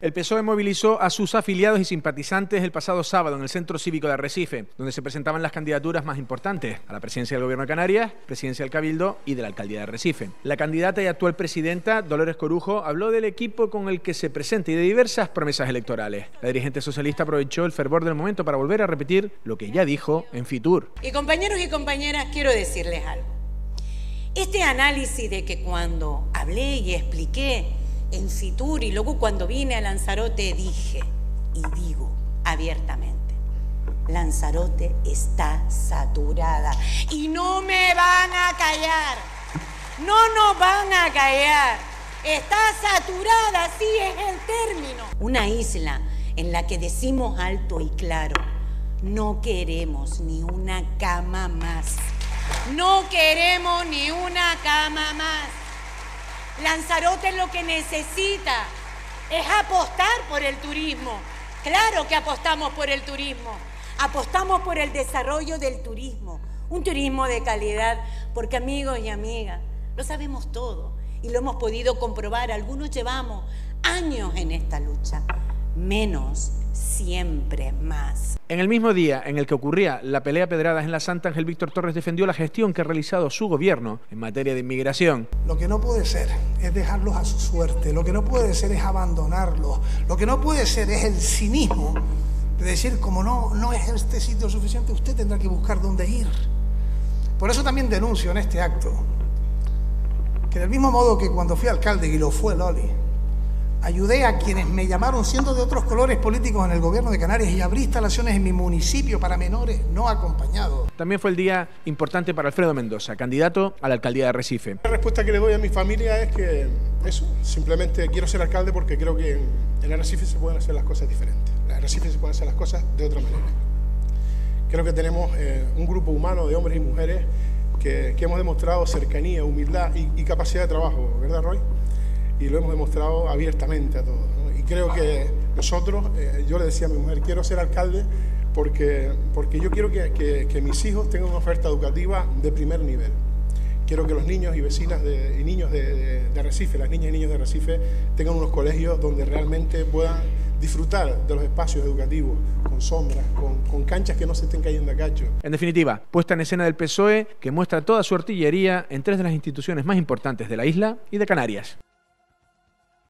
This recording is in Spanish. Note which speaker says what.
Speaker 1: El PSOE movilizó a sus afiliados y simpatizantes el pasado sábado en el Centro Cívico de Arrecife, donde se presentaban las candidaturas más importantes a la presidencia del Gobierno de Canarias, presidencia del Cabildo y de la alcaldía de Arrecife. La candidata y actual presidenta, Dolores Corujo, habló del equipo con el que se presenta y de diversas promesas electorales. La dirigente socialista aprovechó el fervor del momento para volver a repetir lo que ya dijo en Fitur.
Speaker 2: Y compañeros y compañeras, quiero decirles algo. Este análisis de que cuando hablé y expliqué en Fitur luego cuando vine a Lanzarote dije y digo abiertamente, Lanzarote está saturada y no me van a callar, no nos van a callar, está saturada, así es el término. Una isla en la que decimos alto y claro, no queremos ni una cama más, no queremos ni una cama más. Lanzarote lo que necesita es apostar por el turismo. Claro que apostamos por el turismo. Apostamos por el desarrollo del turismo. Un turismo de calidad, porque amigos y amigas, lo sabemos todo y lo hemos podido comprobar. Algunos llevamos años en esta lucha. Menos siempre más.
Speaker 1: En el mismo día en el que ocurría la pelea pedradas en la Santa, Ángel Víctor Torres defendió la gestión que ha realizado su gobierno en materia de inmigración.
Speaker 3: Lo que no puede ser es dejarlos a su suerte, lo que no puede ser es abandonarlos, lo que no puede ser es el cinismo de decir, como no, no es este sitio suficiente, usted tendrá que buscar dónde ir. Por eso también denuncio en este acto que del mismo modo que cuando fui alcalde y lo fue Loli, Ayudé a quienes me llamaron siendo de otros colores políticos en el gobierno de Canarias y abrí instalaciones en mi municipio para menores no acompañados.
Speaker 1: También fue el día importante para Alfredo Mendoza, candidato a la alcaldía de Recife.
Speaker 4: La respuesta que le doy a mi familia es que eso, simplemente quiero ser alcalde porque creo que en Arrecife se pueden hacer las cosas diferentes. En Arrecife se pueden hacer las cosas de otra manera. Creo que tenemos eh, un grupo humano de hombres y mujeres que, hemos demostrado cercanía, humildad y, y capacidad de trabajo, ¿verdad, Roy? Y lo hemos demostrado abiertamente a todos. Y creo que nosotros, eh, yo le decía a mi mujer, quiero ser alcalde porque, porque yo quiero que, que, mis hijos tengan una oferta educativa de primer nivel. Quiero que los niños y vecinas de, y niños de, de, Recife, las niñas y niños de Recife, tengan unos colegios donde realmente puedan disfrutar de los espacios educativos, con sombras, con, con, canchas que no se estén cayendo a cacho.
Speaker 1: En definitiva, puesta en escena del PSOE que muestra toda su artillería en tres de las instituciones más importantes de la isla y de Canarias.